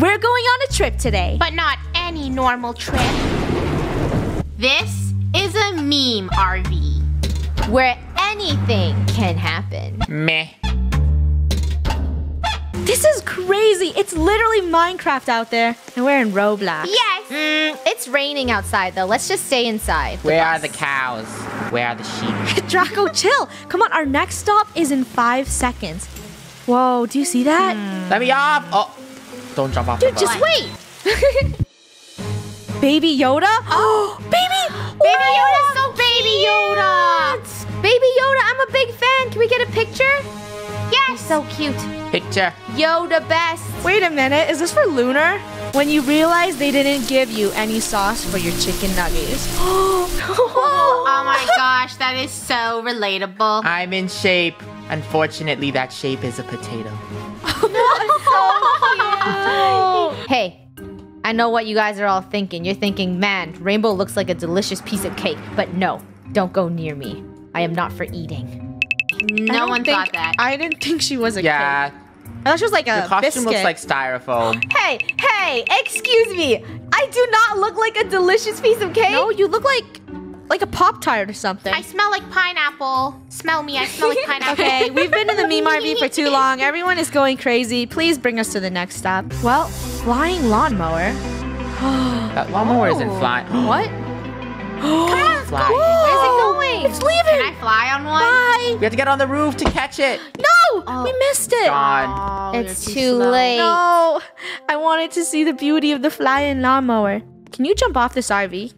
We're going on a trip today. But not any normal trip. This is a meme RV. Where anything can happen. Meh. This is crazy. It's literally Minecraft out there. And we're in Roblox. Yes. Mm, it's raining outside though. Let's just stay inside. Where are the cows? Where are the sheep? Draco, chill. Come on, our next stop is in five seconds. Whoa, do you see that? Let me off! Oh, don't jump off Dude, the just wait. Baby Yoda? Oh, baby! Baby Yoda, so Baby Yoda. Baby Yoda, I'm a big fan. Can we get a picture? Yes. So cute. Picture. Yoda best. Wait a minute, is this for Lunar? When you realize they didn't give you any sauce for your chicken nuggets. Oh oh my gosh, that is so relatable. I'm in shape. Unfortunately, that shape is a potato. Hey, I know what you guys are all thinking. You're thinking, man, Rainbow looks like a delicious piece of cake. But no, don't go near me. I am not for eating. No one think- thought that. I didn't think she was a Yeah, kid. I thought she was like a the costume biscuit. looks like styrofoam. Hey, hey, excuse me. I do not look like a delicious piece of cake. No, you look like like a Pop Tart or something. I smell like pineapple. Smell me, I smell like pineapple. Okay, we've been in the meme RV for too long. Everyone is going crazy. Please bring us to the next stop. Well, flying lawnmower. That lawnmower isn't flying. What? Come flying. Where's it going? It's leaving. Can I fly on one? Bye. We have to get on the roof to catch it. No, oh. we missed it. Gone. Oh, it's you're too late. No, I wanted to see the beauty of the flying lawnmower. Can you jump off this RV?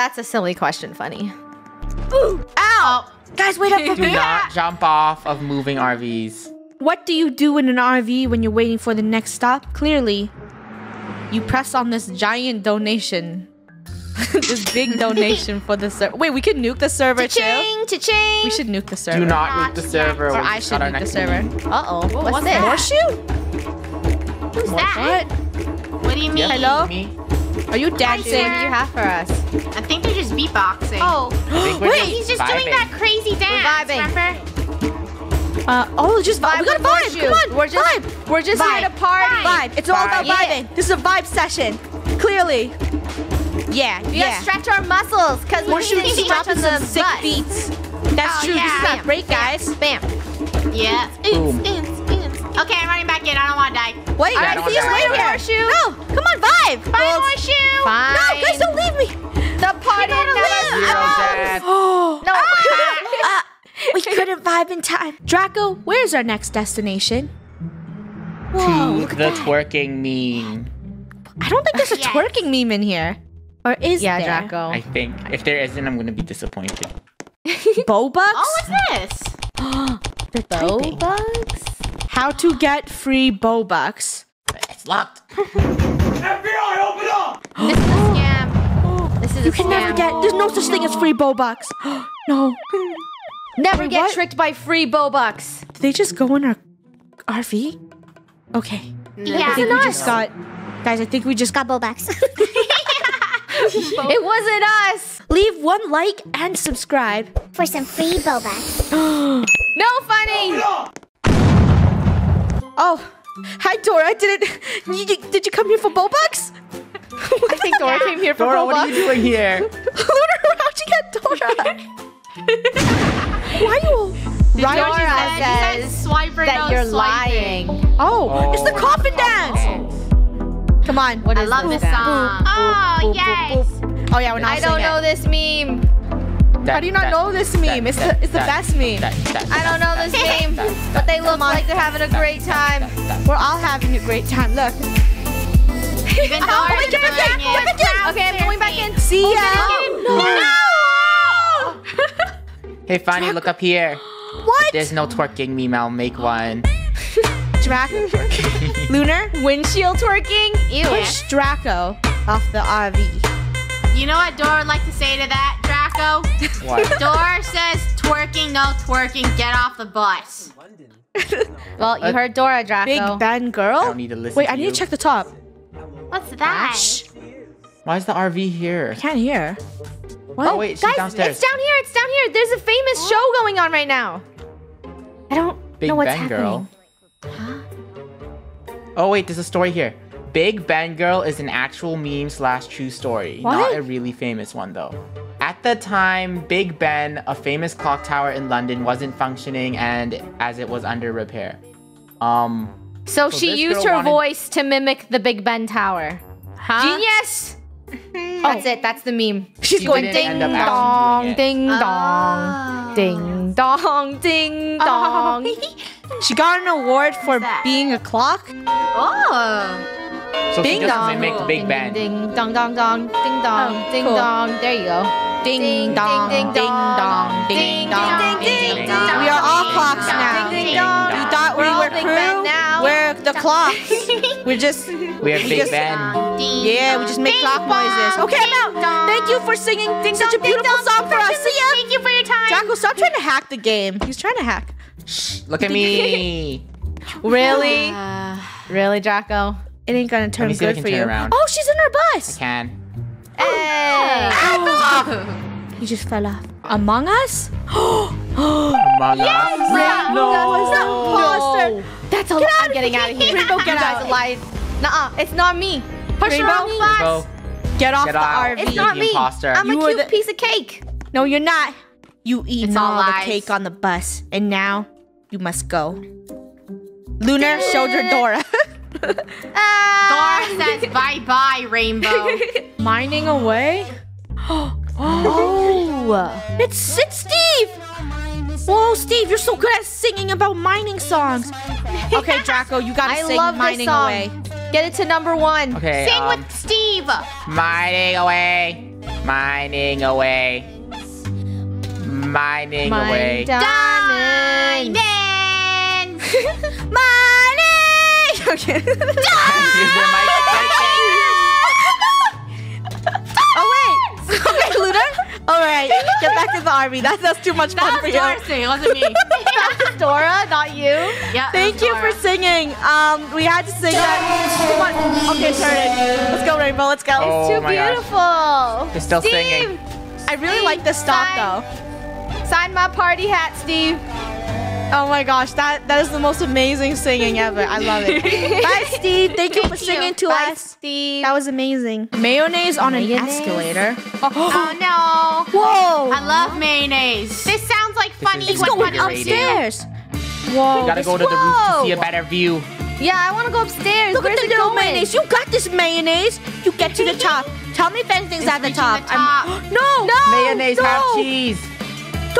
That's a silly question, Funneh. Ooh, ow! Oh, Guys, wait up for Do me. not jump off of moving RVs. What do you do in an RV when you're waiting for the next stop? Clearly, you press on this giant donation. this big donation for the server. Wait, we could nuke the server too? Cha-ching, cha-ching. We should nuke the server. Do not Not nuke the server. Or I should nuke the server. Uh-oh. What's, what's this? that? Horseshoe? who's that? What? What do you mean? Yeah, Hello? Me? Are you dancing? What dancing? do you have for us? I think they're just beatboxing. Oh, I think we're Wait, He's just doing that crazy dance. We're vibing. Remember? Uh, oh, just vibe. We gotta with vibe. Horseshoe. Come on, We're just, vibe. We're just Vibe. here to party. Vibe. It's all about Vibe. vibing. This is a vibe session. Clearly. Yeah, We yeah. gotta stretch our muscles because we're Horseshoe shooting too much on dropping the some sick butt. beats. That's Oh, true. This is yeah. not break, guys. Bam. Yeah. Boom. Ins, ins, ins. Okay, I'm running back in. I don't want to die. Wait, Yeah, I I see you want that. later. Horseshoe. No, come on, vibe. Bye, Well, horseshoe. Fine. No, guys, don't leave me. The party never live. Stops. Oh, No. uh, we couldn't vibe in time. Draco, where's our next destination? Whoa, To look at the that. twerking meme. I don't think there's a Yes. twerking meme in here. Or is yeah, there? Draco. I think. If there isn't, I'm gonna be disappointed. Bobux? Oh, what's this? They're typing. bugs. How to get free Bobux. It's locked. FBI, open up! This is a scam. This is You a scam. You can never get. There's no such thing as free Bobux. no. Never Wait, get what? tricked by free Bobux. Did they just go in our RV? Okay. Yeah. I think we just got. Guys, I think we just got. Bobax. It wasn't us. Leave one like and subscribe. For some free Bobax. No funny. Oh, hi Dora. Did it? You, you- did you come here for Bobux? I think Dora came here for Dora, what are you doing here? Lunar, how'd you get Dora? Why you? Ryan, Dora He said, says swiper that no you're swiping. lying. Oh, oh it's the coffin oh. dance. Come on. What I is love this dance? song. Oh, yes. Oh yeah, we're not. I don't singing. know this meme. How do you not know this meme? It's the it's the best meme. I don't know this meme, but they look like they're having a great time. We're all having a great time. Look. Even Oh, we're wait, get back in, doing get it, back in. Okay, I'm going back in. See oh, ya. Oh, Hey, Funneh, look up here. What? There's no twerking meme. I'll make oh, one. Draco. Lunar. Windshield twerking? Ew. Push Draco off the RV. You know what Dora would like to say to that, Draco? What? Dora says twerking, no twerking, get off the bus. Well, you Uh, heard Dora, Draco. Big Draco. Ben girl. I don't need to listen Wait, to I need you. to check the top. What's that? Shh. Why is the RV here? I Can't hear. What? Oh, wait, she's Guys, downstairs. it's down here. It's down here. There's a famous show going on right now. I don't Big know what's Ben happening. girl. Oh, wait, there's a story here. Big Ben Girl is an actual meme slash true story, What? not a really famous one though. At the time, Big Ben, a famous clock tower in London, wasn't functioning and as it was under repair. Um, So, So she used her wanted- voice to mimic the Big Ben Tower. Huh? Genius! That's it. That's the meme. She's She going didn't ding Dong, actually doing it. ding dong, Oh. ding dong, ding dong. She got an award for being a clock. Oh. so Ding she just dong. mimicked Big ding, Ben. Ding dong dong dong, ding dong, Oh, ding cool. dong. There you go. Ding, Ding, dong, ding, ding, ding, dong, dong. ding, Ding, dong, ding, ding, ding, dong. We are all clocks now. You thought we were crew? We're the clocks. We're just We have We Big Ben. yeah, we just make clock noises. Okay, I'm out. Thank you for singing such a beautiful song for us. See ya. Thank you for your time. Draco, stop trying to hack the game. He's trying to hack. Look at me. Really? Really, Draco? It ain't gonna turn me see if I good for you. around. Oh, she's in her bus. Can. Hey! He just fell off. Among Us? Among Us. Imposter. That's a lot. I'm getting out of here. Rainbow, you get guys out. lied. Nuh-uh, it's not me. Push her Rainbow? off the Get off Get the out. RV. It's not me. imposter. I'm You a cute the- piece of cake. No, you're not. You eat It's all all the cake on the bus, and now you must go. Lunar showed her Dora says bye bye, Rainbow. Mining away? oh, it's it's Steve. Whoa, Steve, you're so good at singing about mining songs. Okay, Draco, you gotta I sing love mining away. Get it to number one. Okay. Sing um, with Steve. Mining away. Mining away. Mining away. Mine diamond. Diamonds. Mining. Okay. Here's your mic. oh wait. Okay, Lunar. All right, get back to the RV. That, that's too much fun That for was you. Dora singing, it wasn't me. That's Dora, not you. yeah, Thank you for singing. Um, we had to sing that. Come on. Okay, turn it. Let's go, Rainbow. Let's go. Oh Too my gosh. beautiful. They're still Steve, singing. I really like the stop Sign. though. Sign my party hat, Steve. Oh my gosh, that that is the most amazing singing ever. I love it. Bye, Steve. Thank you for Thank you. singing to Bye, us. Steve. That was amazing. Mayonnaise on an Mayonnaise. escalator. Oh, oh no. Whoa! I love mayonnaise. This sounds like funny is it's when going upstairs. Whoa! You gotta go to the roof to see a better view. yeah, I want to go upstairs. Look Where's at the little going? mayonnaise. You got this mayonnaise. You get to the top. Tell me if anything's It's at the top. the I'm- no, no, Mayonnaise, no. half cheese.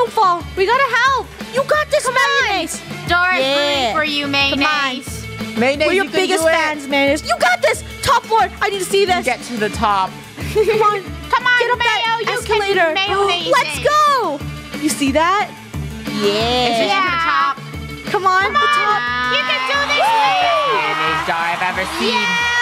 Don't fall. We gotta help. You got this mayonnaise. Dora's Yeah. rooting for you, mayonnaise. Mayonnaise, We're your you can biggest do it. fans, mayonnaise. You got this. Top floor. I need to see this. Get to the top. Come on. Come on, Get up Mayo, that you escalator. can mayonnaise Let's go. You see that? It's Yeah. reaching to the top. Come on. the top. You can do this, Mayo. Mayonnaise jar I've ever seen. Wow,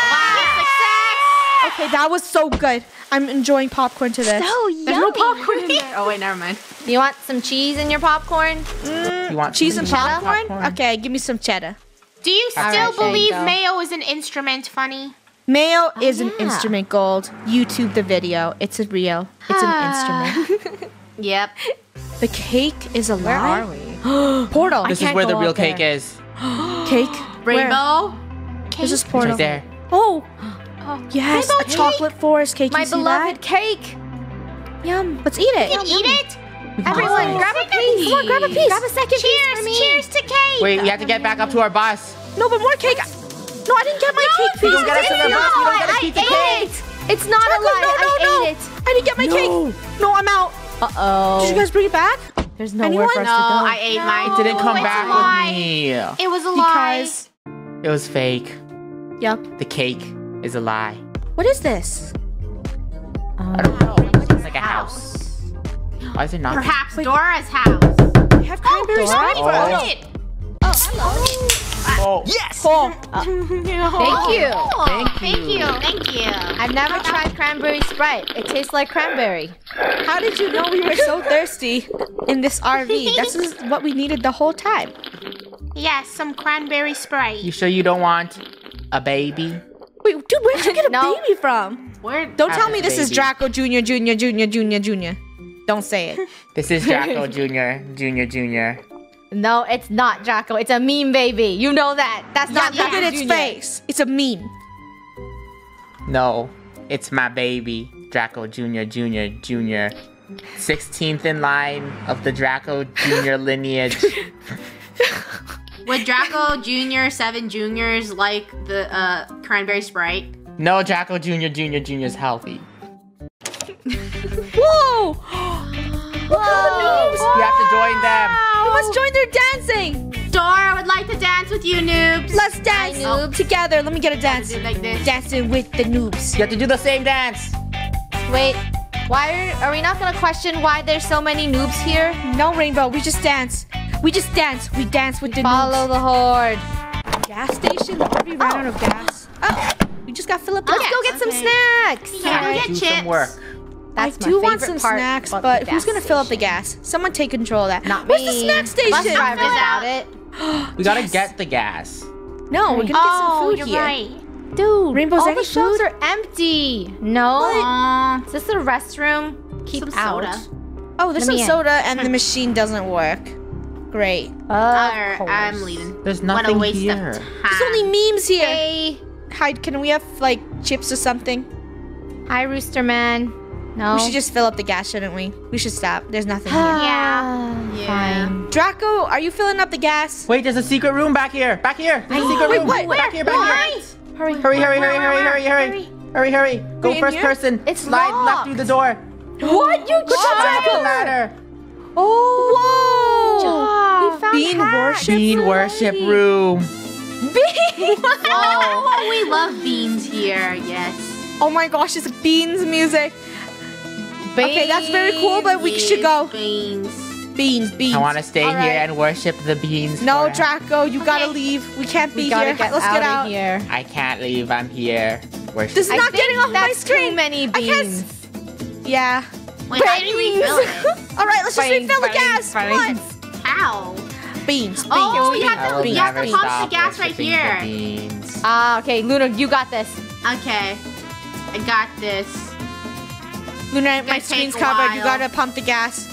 success. Okay, that was so good. I'm enjoying popcorn to this. So There's no yummy. popcorn in there. Oh wait, never mind. You want some cheese in your popcorn? Mm, you want Cheese and popcorn? popcorn? Okay, give me some cheddar. Do you still right, there you believe mayo is an instrument Funneh? Mayo ah. is an instrument gold. YouTube the video. It's a real. It's an ah. instrument. Yep. The cake is a Where are we? Portal. This is where the real cake there. is. Cake. Rainbow. This is It's portal. right there. Oh. Yes, a cake. chocolate forest cake. My you see beloved that? cake. Yum. Let's eat it. You Can eat it? Everyone, grab a piece. Come on, grab a piece. Grab a second piece Cheers! for me. Cheers to cake! Wait, we have to get back up to our bus. No, but more cake. No, I didn't get my cake piece. You don't get us to the bus. You don't get to keep the cake. It's not a Draco, lie. no, no, I no. ate it. I didn't get my cake. No, I'm out. Uh oh. Did you guys bring it back? There's nowhere Anyone? for us No, to go. I ate mine. It didn't come it's back with me. It was a lie. Because. It was fake. Yep. The cake is a lie. What is this? I don't know. Um, it's like a house. Why is it not? Perhaps Dora's house. We have oh, cranberry Dora, spice. Oh. found oh, it. Oh, oh. Cool. Thank you. Oh, Thank Thank you. you. Thank you. I've never tried cranberry Sprite. It tastes like cranberry. How did you know we were so thirsty in this RV? This is what we needed the whole time. Yes, some cranberry Sprite. you sure you don't want a baby? Wait, dude, where'd you get a No. baby from? Where? Don't tell me this is. Draco Junior, Junior, Junior, Junior, Junior. Don't say it. This is Draco Jr., Jr., Jr. No, it's not Draco. It's a meme baby. You know that. That's yeah, not look at its Jr. face. It's a meme. No, it's my baby, Draco Jr. Jr. Jr. 16th in line of the Draco Jr. lineage. Would Draco Junior, Seven Juniors like the uh, cranberry sprite? No, Draco Jr. Jr. Jr. is healthy. Whoa! Whoa! You have to join them. You must join their dancing. Dora would like to dance with you, noobs. Let's dance noobs. together. Let me get a dance. like this. Dancing with the noobs. You have to do the same dance. Wait, why are, are we not gonna question why there's so many noobs here? No, Rainbow. We just dance. We just dance. We dance with the Follow noobs. the horde. gas station. The RV ran out of oh. gas. Oh, we just got filled Philip. Let's Yes, go get some okay. snacks. Yeah, go Do get some work. That's I do want some snacks, but who's gonna fill up the gas? Someone take control of that. Not Where's me. the snack station? Bus driver's fill it out up. it. We gotta Yes. get the gas. No, we're gonna Oh, get some oh, food you're here. right. Dude, Rainbow's all any the shelves are empty. No. Aw, Is this the restroom? Keep Some out. soda. Oh, there's Let some me in. soda and the machine doesn't work. Great. Of Alright. I'm leaving. There's what a nothing waste here. of time. There's only memes here. Hey, Hyde, can we have like chips or something? hi, Rooster Man. No. We should just fill up the gas, shouldn't we? We should stop. There's nothing here. Ah, yeah. Yeah. Fine. Draco, are you filling up the gas? Wait, there's a secret room back here. Back here. There's a secret Wait, room. what? Back here, back here. Hurry. Hurry, hurry, hurry, Where, hurry, where, hurry, where? hurry. Hurry, hurry. Go Wait, first here? person. It's Slide left locked. through the door. What? You Climb up the ladder. Oh! Whoa. We found Bean hacks. worship Bean room. worship room. Oh, we love beans here. Yes. Oh my gosh, it's Beans music. Okay, that's very cool, but we should go. Beans. Beans, beans. I want to stay All here right. and worship the beans. No, forever. Draco, you gotta leave. We can't be We gotta here. get Let's out get of out. here. I can't leave. I'm here. Worship. This is I not getting off my that's screen. too many I can't beans. Yeah. Wait, how do you refill it? All right, let's just Beans, refill the beans, gas. Come on. Beans. Beans, beans. Oh, you beans. have to, you have to pump the gas right here. the beans. Ah, okay, Luna, you got this. Okay. I got this. Luna, my screen's covered. You gotta pump the gas.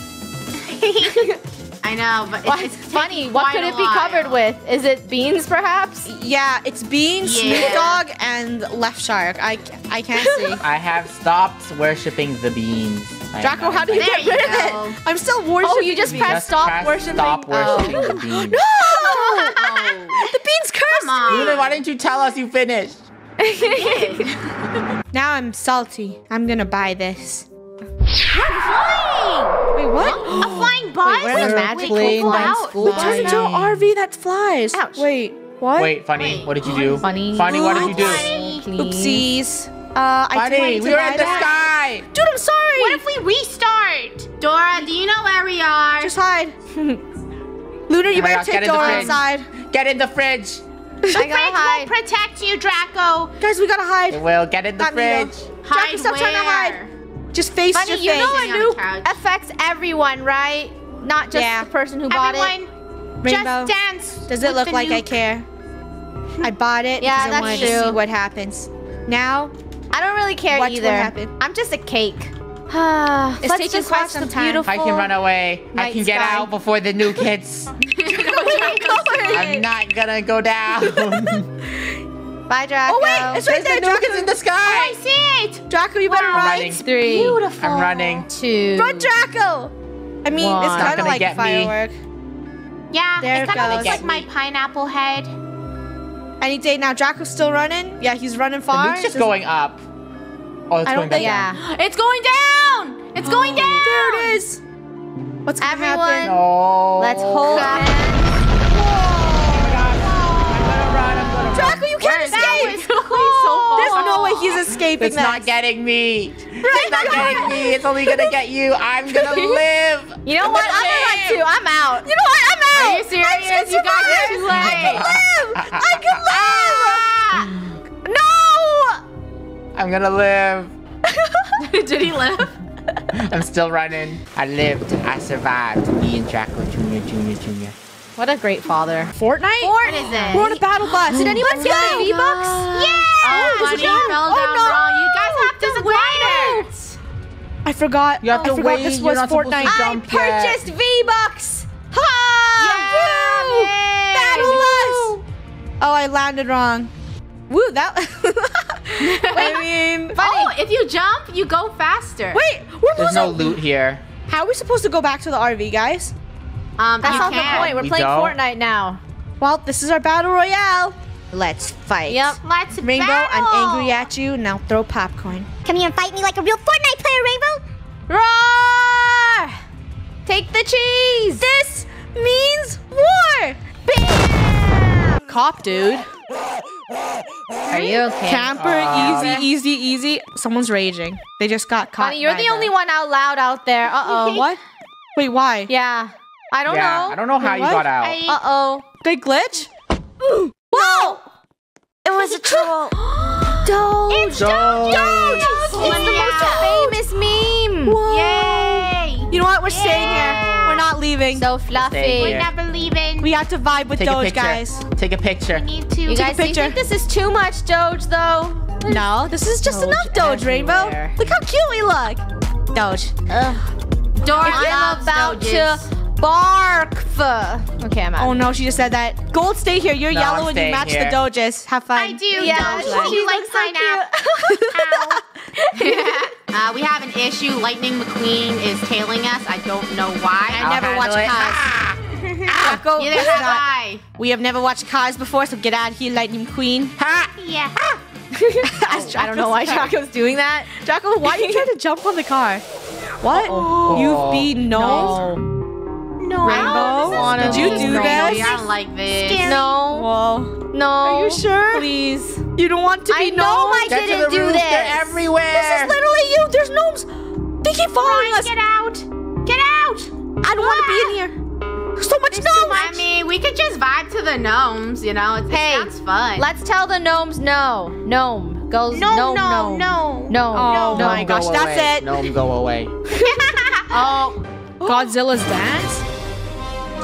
I know, but Well, it's, it's it's funny. What could it be while. covered with? Is it beans, perhaps? Yeah, it's beans, Yeah. Snoop Dogg, and Left Shark. I, I can't see. I have stopped worshipping the beans. I Draco, how do you There get you rid go. of it? I'm still worshiping. Oh, you just the press beans. Just stop press worshiping- Stop Oh. worshiping the beans. No! Oh. the beans cursed Come on. Luna, why didn't you tell us you finished? Now I'm salty. I'm gonna buy this. Flying! Wait, what? A flying bus? where's the Wait, magic wait, plane go that's out. full We turned into an RV that flies. Ouch. Wait, what? Wait, Funneh. Wait. What did you do? Funneh. Funneh, what did you do? Funneh. Oopsies. Uh, I did Funneh, need we to were in the that. sky. Dude, I'm sorry. What if we restart? Dora, do you know where we are? Just hide. Luna, you Oh better gosh, take Dora inside. Get in the fridge. I Fridge hide. won't protect you, Draco. Guys, we gotta It hide. will. Get in the Not fridge. Hide stop where? trying to hide. Just face Funneh, your you face. know a Sitting on the nuke affects everyone, right? Not just Yeah. the person who bought it. Everyone, Rainbow, just dance. Does it look the like I care? I bought it Yeah, because I that's wanted to see what happens. Now, I don't really care Watch either. happen. I'm just a cake. Let's taking just quite watch some the time. beautiful. I can run away. I can get sky. out before the new kids. I'm not gonna go down. Bye, Draco. Oh, wait, it's right There's there, nuke is in the sky. Oh, I see it. Draco, you better Wow. run. running. Three, Beautiful. I'm running. two. Run, Draco. I mean, One. it's Not kind of gonna like get me. Yeah, There it it kind of goes. looks like my pineapple head. Any day now, Draco's still running. Yeah, he's running The far. nuke's just Does- going up. Oh, it's I going back think- down. Yeah. It's going down. It's going down. There it is. What's gonna Everyone, happen? No. let's hold hands. Oh my gosh. I'm gonna run. I'm gonna run. Draco, you can't escape. There's no way he's escaping It's that. not getting me. It's not getting me. It's only gonna get you. I'm gonna live. You know what? I'm gonna run live. too. I'm out. You know what? I'm out. Are you serious? Gonna live. Did he live? I'm still running. I lived. I survived. Me and Draco Jr. Jr. Jr. What a great father. Fortnite. What is it? We're on a battle bus. Did oh anyone get go. the V Bucks? Yeah! Oh, Bunny is it done? fell Oh, no. wrong. You guys oh, have to wait. I forgot. You have to I forgot wait. this was not to Fortnite. jump yet. purchased V Bucks. Ha! Woo! Battle bus. Oh, I landed wrong. Woo, that. I mean, you jump, you go faster. Wait, we're There's no losing. loot here. How are we supposed to go back to the RV, guys? Um, That's not can. the point. We're We playing don't? Fortnite now. Well, this is our battle royale. Let's fight. Yep. Let's Rainbow, I'm angry at you. Now throw popcorn. Come here and fight me like a real Fortnite player, Rainbow. Roar! Take the cheese. This means war. Bam! Cop dude. Are you okay? Camper, Uh, easy, easy, easy. Someone's raging. They just got caught. Honey, you're by the only one out loud out there. Uh oh. What? Wait, why? Yeah. I don't yeah, know. I don't know how you What? got out. Uh oh. They glitch? Whoa! It was a troll. Doge. It's Doge. Doge. It's the most famous meme. Whoa. Yay! You know what? We're staying here. We're not leaving. So Stay fluffy. here. Never leaving. we have to vibe with Take Doge, guys. Take a picture. We need to. You Take a guys, do you picture. think this is too much Doge though? No, this is just Doge enough Doge, Rainbow. Look how cute we look. Doge. Dora I'm about Doges. to bark. Okay, I'm out. Oh no, she just said that. Gold, stay here. You're No, yellow I'm and you staying match here. the Doges. Have fun. I do. Yeah, Doge. she You like looks so pineapple? uh, we have an issue. Lightning McQueen is tailing us. I don't know why. I never handle watched it. Cars. Ah! Ah! Ah! Draco, Neither this is have not- I. We have never watched Cars before, so get out of here, Lightning McQueen. Ha! Yeah. I don't know why Draco's doing that. Draco, why are you trying to jump on the car? What? You've been no. No. Rainbow? Did you do I don't like this. No, Whoa. no. Are you sure? Please. You don't want to be I know? I Get didn't the do roof. this. They're everywhere. This is literally you. There's gnomes. They keep following us. Get out! Get out! I don't want to be in ah. here. There's so much gnomes. I mean, we could just vibe to the gnomes, you know? It, Hey, it sounds fun. Let's tell the gnomes no. Gnome goes no, no, no, no, no. no. Oh no. my Gnome, go gosh, that's away. it. Gnome, go away. Oh, Godzilla's dance?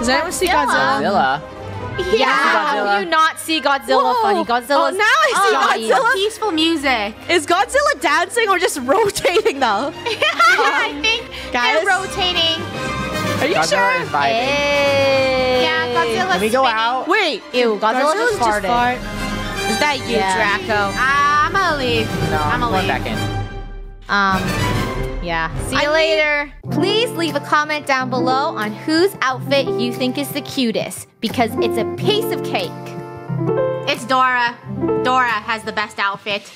Does anyone see Godzilla? Godzilla. yeah. How Godzilla. do you not see Godzilla Whoa. funny? Godzilla's Oh, now I see funny. Godzilla. Peaceful music. Is Godzilla dancing or just rotating though? I think Guys? they're rotating. Are you Godzilla sure? is vibing. Hey. Yeah, Godzilla's Can we go spinning. out? Wait, Ew, Godzilla just farted. fart. Is that you, Yeah. Draco? I'm gonna leave. No, I'm I'm gonna going leave. back in. Um, yeah. See you I later. Please leave a comment down below on whose outfit you think is the cutest because it's a piece of cake. It's Dora. Dora has the best outfit.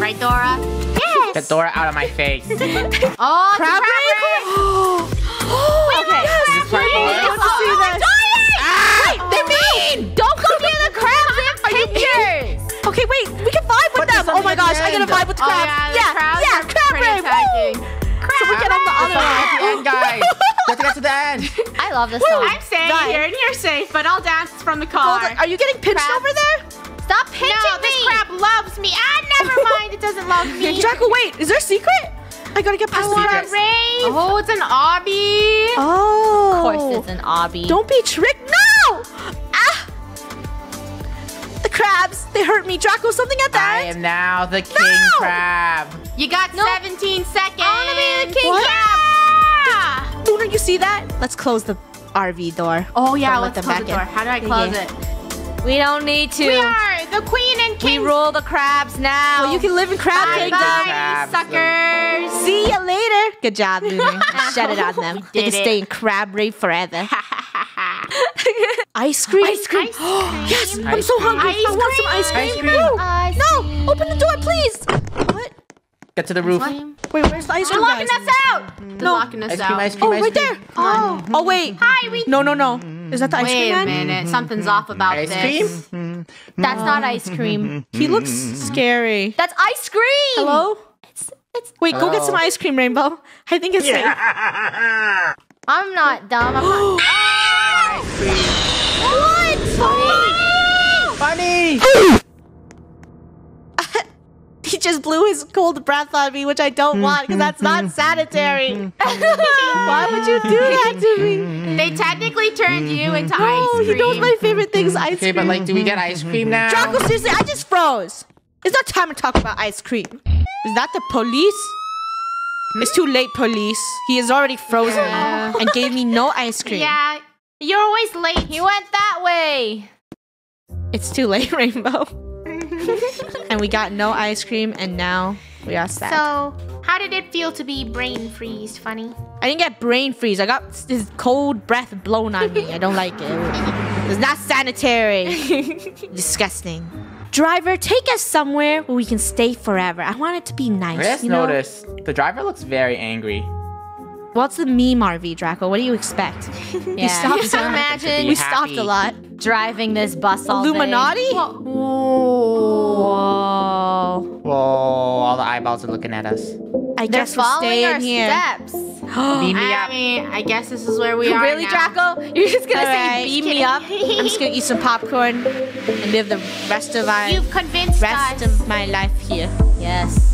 Right, Dora? Yes. Get Dora out of my face. Oh, oh Crab crab rave? okay. this part I four? want to see oh, this. Ah! Wait, oh, they're mean! Don't go near the crabs in pictures! Okay, wait. We can vibe with Put them. Oh my the gosh, I gotta vibe with the Oh, crabs. yeah, the yeah, crabs yeah, are crab pretty rave. attacking. Woo! So we get on the other At the one. end, guys. Let's get to the end. I love this song. I'm staying Right. here and you're safe, but I'll dance from the Hold car. on, Are you getting pinched Crab. over there? Stop pinching no, me! this crab loves me. Ah, never mind. It doesn't love me. Draco, wait. Is there a secret? I gotta get past the want crabs. a rave. Oh, it's an obby. Oh. Of course it's an obby. Don't be tricked. No! Ah! The crabs. They hurt me. Draco, something at the I am now the king No! crab. You got 17 seconds. I wanna be the king What? crab. Luna, you see that? Let's close the RV door. Oh yeah, Don't let let's them close the back door. in. How do I close yeah. it? We don't need to. We are the queen and king. We rule the crabs now. Well, you can live in crab Bye kingdom. bye, Crabs. suckers. See you later. Good job, Luna. Shut it on them. They can it. stay in crab rave forever. Ice cream. Ice cream. yes, I'm so hungry. Ice I want some ice cream. Ice cream. No, Ice no, cream. open the door, please. What? Get to the roof. Wait, where's the ice cream? They're locking guys? us out. They're No. locking us Ice cream, out. ice cream, Oh, ice right cream. there. Oh, oh wait. Hi, we. No, no, no. Is that the ice Wait cream a man? minute. Something's off about Ice this. cream? That's not ice cream. He looks scary. That's ice cream. Hello? It's, it's, Wait, go get some ice cream, Rainbow. I think it's safe. I'm not dumb. I'm not. Ice cream. What? Funneh. He just blew his cold breath on me, which I don't hmm. want because that's not hmm. Hmm. sanitary. Why would you do that to me? They technically turned you into ice cream. Oh, ice he knows my favorite things, is ice Okay, cream. Okay, but like, do we get ice cream now? Draco, seriously, I just froze. It's not time to talk about ice cream. Is that the police? It's too late, police. He is already frozen and gave me no ice cream. Yeah, you're always late. He went that way. It's too late, Rainbow. and we got no ice cream, and now We are sad. So, how did it feel to be brain freezed, Funneh? I didn't get brain freeze. I got this cold breath blown on me. I don't like it. It's not sanitary. Disgusting. Driver, take us somewhere where we can stay forever. I want it to be nice. I just you know? noticed the driver looks very angry. What's the meme RV, Draco? What do you expect? We Yeah. stopped. So imagine we happy. stopped a lot. Driving this bus all day. Illuminati? Whoa. Whoa, all the eyeballs are looking at us. I They're guess we're following our staying here. steps. Beam me I mean, I guess this is where we are really, now. Draco? You're just gonna Alright. say beam me up? I'm just gonna eat some popcorn and live the rest of my You've convinced rest us. of my life here. Yes, I see you.